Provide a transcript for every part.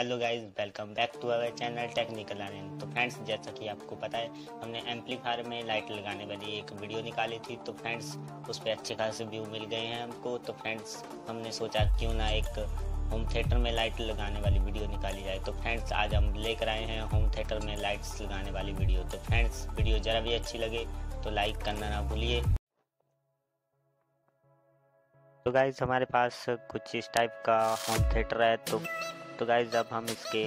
Hello guys, welcome back to our channel technical Anand तो friends, जैसा कि आपको पता है, हमने एम्पलीफायर में लाइट लगाने वाली एक वीडियो निकाली थी। तो फ्रेंड्स, उस पर अच्छे खासे व्यू मिल गए हैं हमको। तो फ्रेंड्स, हमने सोचा क्यों ना एक होम थिएटर में लाइट लगाने वाली वीडियो निकाली जाए। तो फ्रेंड्स, आज हम लेकर आए हैं होम थिएटर में लाइट्स लगाने वाली वीडियो। तो फ्रेंड्स, वीडियो ज़रा भी अच्छी लगे तो लाइक करना ना भूलिए। तो गाइज़ हमारे पास कुछ इस टाइप का होम थिएटर है तो तो गाइज़ अब हम इसके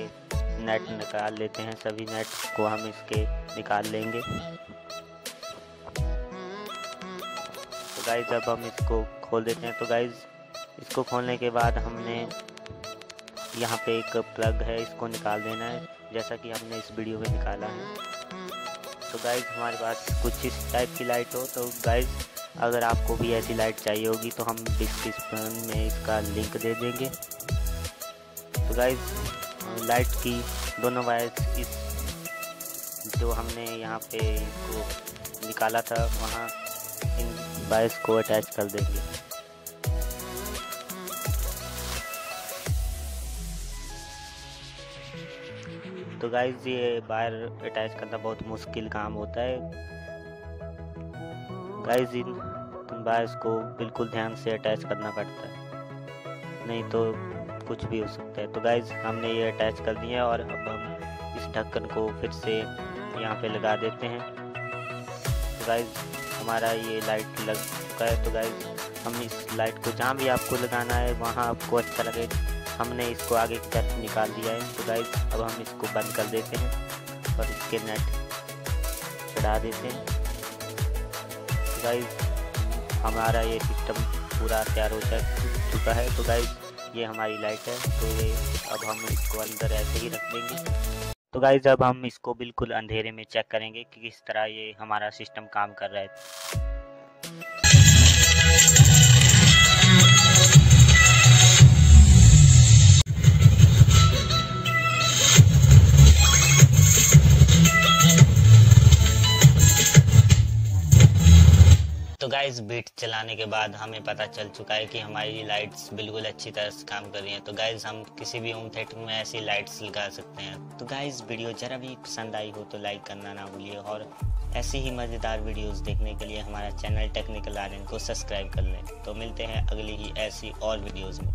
नेट निकाल लेते हैं। सभी नेट को हम इसके निकाल लेंगे। तो गाइज़ अब हम इसको खोल देते हैं। तो गाइज़ इसको खोलने के बाद हमने यहाँ पे एक प्लग है, इसको निकाल देना है, जैसा कि हमने इस वीडियो में निकाला है। तो गाइज़ हमारे पास कुछ इस टाइप की लाइट हो तो गाइज़ अगर आपको भी ऐसी लाइट चाहिए होगी तो हम डिस्क्रिप्शन में इसका लिंक दे देंगे। तो गाइज़ लाइट की दोनों वायर्स इस जो हमने यहाँ पे इसको निकाला था, वहाँ इन वायर्स को अटैच कर देंगे। तो गाइज़ ये वायर अटैच करना बहुत मुश्किल काम होता है। गाइज़ इन वायर्स को बिल्कुल ध्यान से अटैच करना पड़ता है। नहीं तो कुछ भी हो सकता है। तो गाइज़ हमने ये अटैच कर दिया और अब हम इस ढक्कन को फिर से यहाँ पे लगा देते हैं। तो गाइज़ हमारा ये लाइट लग चुका है। तो गाइज़ हम इस लाइट को जहाँ भी आपको लगाना है, वहाँ आपको अच्छा लगे। हमने इसको आगे की तरफ़ निकाल दिया है। तो गाइज़ अब हम इसको बंद कर देते हैं और इसके नेट चढ़ा देते हैं। तो गाइज़ हमारा ये सिस्टम पूरा तैयार हो चुका है। तो गाइज़ ये हमारी लाइट है तो ये अब हम इसको अंदर ऐसे ही रख देंगे। तो गाइज़ अब हम इसको बिल्कुल अंधेरे में चेक करेंगे कि किस तरह ये हमारा सिस्टम काम कर रहा है। तो गाइज़ बीट चलाने के बाद हमें पता चल चुका है कि हमारी लाइट्स बिल्कुल अच्छी तरह से काम कर रही हैं। तो गाइज़ हम किसी भी होम थिएटर में ऐसी लाइट्स लगा सकते हैं। तो गाइज़ वीडियो ज़रा भी पसंद आई हो तो लाइक करना ना भूलिए और ऐसी ही मज़ेदार वीडियोस देखने के लिए हमारा चैनल टेक्निकल आर्यन को सब्सक्राइब कर लें। तो मिलते हैं अगली ही ऐसी और वीडियोज़ में।